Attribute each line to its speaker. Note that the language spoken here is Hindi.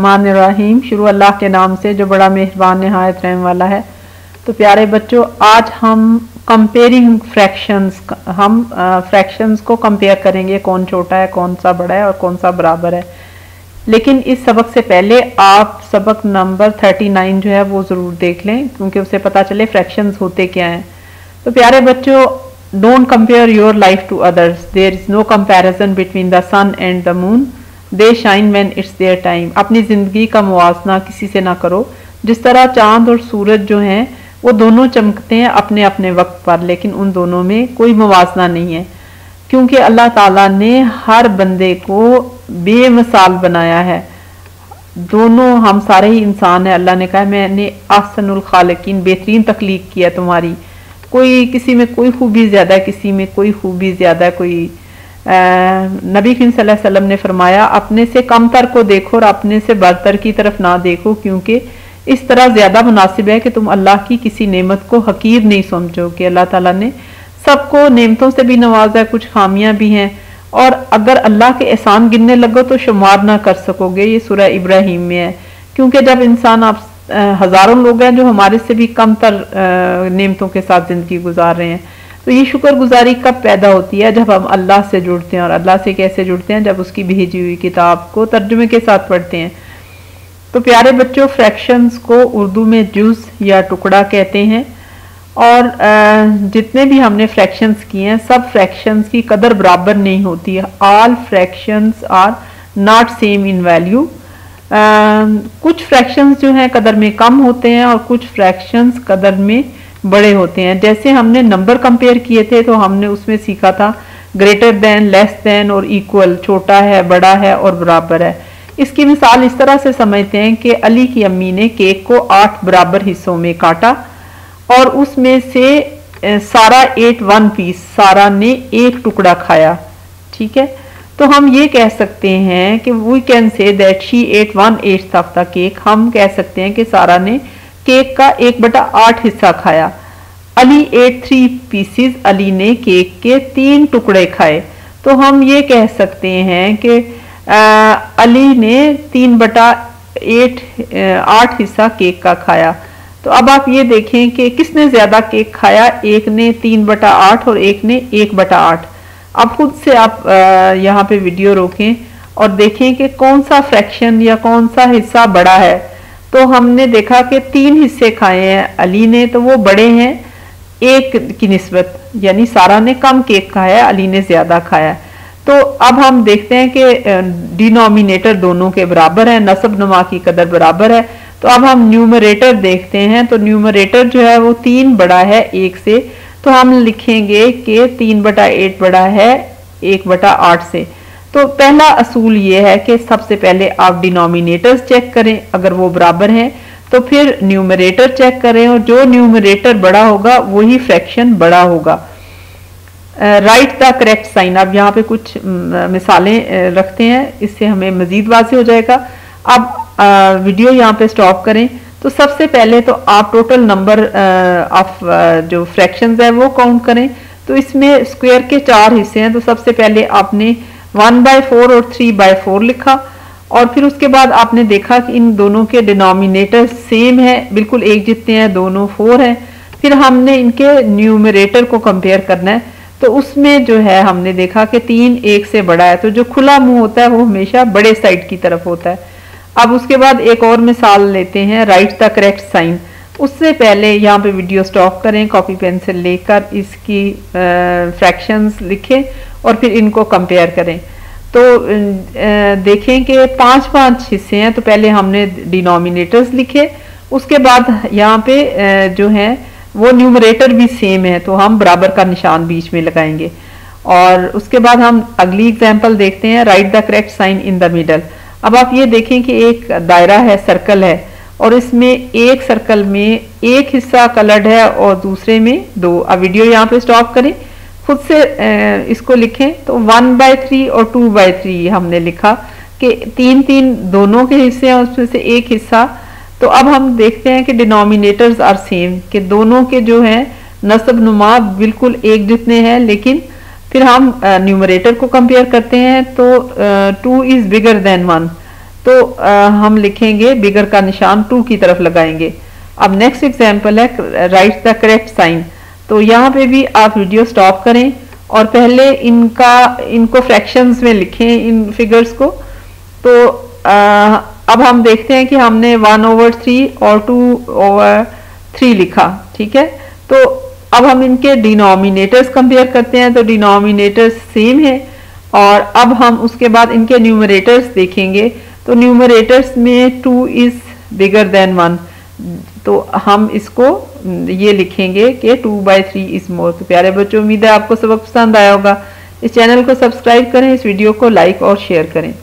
Speaker 1: रहीम शुरू अल्लाह के नाम से जो बड़ा मेहरबान, नहायत रहम वाला है। तो प्यारे बच्चों, आज हम कंपेयरिंग फ्रैक्शंस हम फ्रैक्शंस को कंपेयर करेंगे, कौन छोटा है, कौन सा बड़ा है और कौन सा बराबर है। लेकिन इस सबक से पहले आप सबक नंबर 39 जो है वो ज़रूर देख लें, क्योंकि उससे पता चले फ्रैक्शंस होते क्या हैं। तो प्यारे बच्चों don't compare your life to others there is no comparison between the sun and the moon they shine when it's their time अपनी ज़िंदगी का मुआजना किसी से ना करो। जिस तरह चाँद और सूरज जो हैं, वो दोनों चमकते हैं अपने अपने वक्त पर, लेकिन उन दोनों में कोई मुवाजना नहीं है। क्योंकि अल्लाह ताला ने हर बंदे को बेमिसाल बनाया है। दोनों, हम सारे ही इंसान हैं, अल्लाह ने कहा मैंने आसनुल खालिकीन, बेहतरीन तकलीक किया तुम्हारी। कोई किसी में कोई खूबी ज़्यादा है, किसी में कोई खूबी ज़्यादा है, कोई नबी वसल्लम ने फरमाया, अपने से कमतर को देखो और अपने से बरतर की तरफ़ ना देखो, क्योंकि इस तरह ज़्यादा मुनासिब है कि तुम अल्लाह की किसी नेमत को हकीर नहीं समझो कि अल्लाह ताला ने सबको नेमतों से भी नवाजा है, कुछ खामियाँ भी हैं। और अगर अल्लाह के एहसान गिनने लगो तो शुमार ना कर सकोगे, ये सूरह इब्राहिम में है। क्योंकि जब इंसान आप हज़ारों लोग हैं जो हमारे से भी कम तर नेमतों के साथ ज़िंदगी गुजार रहे हैं तो ये शुक्रगुजारी कब पैदा होती है? जब हम अल्लाह से जुड़ते हैं और अल्लाह से कैसे जुड़ते हैं? जब उसकी भेजी हुई किताब को तर्जुमे के साथ पढ़ते हैं। तो प्यारे बच्चों फ्रैक्शंस को उर्दू में जूस या टुकड़ा कहते हैं। और जितने भी हमने फ्रैक्शंस किए हैं, सब फ्रैक्शंस की कदर बराबर नहीं होती है। All fractions are not same in value कुछ फ्रैक्शंस जो हैं कदर में कम होते हैं और कुछ फ्रैक्शंस कदर में बड़े होते हैं। जैसे हमने नंबर कंपेयर किए थे तो हमने उसमें सीखा था ग्रेटर देन लेस देन और इक्वल छोटा है, बड़ा है और बराबर है। इसकी मिसाल इस तरह से समझते हैं कि अली की अम्मी ने केक को आठ बराबर हिस्सों में काटा और उसमें से सारा एट वन पीस सारा ने एक टुकड़ा खाया। ठीक है? तो हम ये कह सकते हैं कि we can say that she ate one eight of the cake हम कह सकते हैं कि सारा ने केक का एक बटा आठ हिस्सा खाया। Ali ate three pieces Ali ने केक के तीन टुकड़े खाए। तो हम ये कह सकते हैं कि अली ने तीन बटा एट आठ हिस्सा केक का खाया। तो अब आप ये देखें कि किसने ज़्यादा केक खाया? एक ने तीन बटा आठ और एक ने एक बटा आठ। अब खुद से आप यहाँ पे वीडियो रोकें और देखें कि कौन सा फ्रैक्शन या कौन सा हिस्सा बड़ा है। तो हमने देखा कि तीन हिस्से खाए हैं। अली ने तो वो बड़े हैं, एक की नस्बत, यानी सारा ने कम केक खाया, अली ने ज़्यादा खाया। तो अब हम देखते हैं कि डिनोमिनेटर दोनों के बराबर है, नसब नुमा की कदर बराबर है। तो अब हम न्यूमरेटर देखते हैं तो न्यूमरेटर जो है वो तीन बड़ा है एक से। तो हम लिखेंगे कि तीन बटा एट बड़ा है, एक बटा आठ से। तो पहला असूल ये है कि सबसे पहले आप डिनोमिनेटर्स चेक करें, अगर वो बराबर हैं तो फिर न्यूमरेटर चेक करें और जो न्यूमरेटर बड़ा होगा, वही फ्रैक्शन बड़ा होगा। राइट द करेक्ट साइन, अब यहाँ पे कुछ मिसालें रखते हैं, इससे हमें मजीद वाजे हो जाएगा। अब वीडियो यहाँ पे स्टॉप करें। तो सबसे पहले तो आप टोटल नंबर ऑफ़ जो फ्रैक्शंस है वो काउंट करें। तो इसमें स्क्वायर के चार हिस्से हैं तो सबसे पहले आपने वन बाय फोर और थ्री बाय फोर लिखा और फिर उसके बाद आपने देखा कि इन दोनों के डिनोमिनेटर सेम है, बिल्कुल एक जितने हैं, दोनों फोर हैं। फिर हमने इनके न्यूमरेटर को कंपेयर करना है। तो उसमें जो है, हमने देखा कि तीन एक से बड़ा है तो जो खुला मुँह होता है, वो हमेशा बड़े साइड की तरफ़ होता है। अब उसके बाद एक और मिसाल लेते हैं, राइट द करेक्ट साइन। उससे पहले यहाँ पे वीडियो स्टॉप करें, कॉपी पेंसिल लेकर इसकी फ्रैक्शंस लिखें। और फिर इनको कंपेयर करें। तो देखें कि पाँच पाँच हिस्से हैं तो पहले हमने डिनोमिनेटर्स लिखे, उसके बाद यहाँ पे जो है, वो न्यूमरेटर भी सेम है तो हम बराबर का निशान बीच में लगाएँगे। और उसके बाद हम अगली एग्ज़ाम्पल देखते हैं right the correct sign in the middle अब आप ये देखें कि एक दायरा है सर्कल है, और इसमें एक सर्कल में एक हिस्सा कलर्ड है और दूसरे में दो। अब वीडियो यहाँ पे स्टॉप करें। खुद से इसको लिखें तो वन बाय थ्री और टू बाय थ्री हमने लिखा कि तीन तीन दोनों के हिस्से हैं उसमें से एक हिस्सा। तो अब हम देखते हैं कि डिनोमिनेटर्स आर सेम कि दोनों के जो हैं नसब नुमा बिल्कुल एक जितने हैं लेकिन फिर हम न्यूमरेटर को कंपेयर करते हैं तो two is bigger than one तो आ, हम लिखेंगे बिगर का निशान टू की तरफ़ लगाएँगे। अब नेक्स्ट एग्ज़ाम्पल है राइट द करेक्ट साइन तो यहाँ पे भी आप वीडियो स्टॉप करें और पहले इनका इनको फ्रैक्शंस में लिखें इन फिगर्स को। तो आ, अब हम देखते हैं कि हमने वन ओवर थ्री और टू ओवर थ्री लिखा ठीक है? तो अब हम इनके डिनोमिनेटर्स कंपेयर करते हैं तो डिनोमिनेटर्स सेम है और अब हम उसके बाद इनके न्यूमरेटर्स देखेंगे। तो न्यूमरेटर्स में two is bigger than one तो हम इसको, ये लिखेंगे कि two by three is more तो प्यारे बच्चों, उम्मीद है आपको सबक पसंद आया होगा। इस चैनल को सब्सक्राइब करें, इस वीडियो को लाइक और शेयर करें।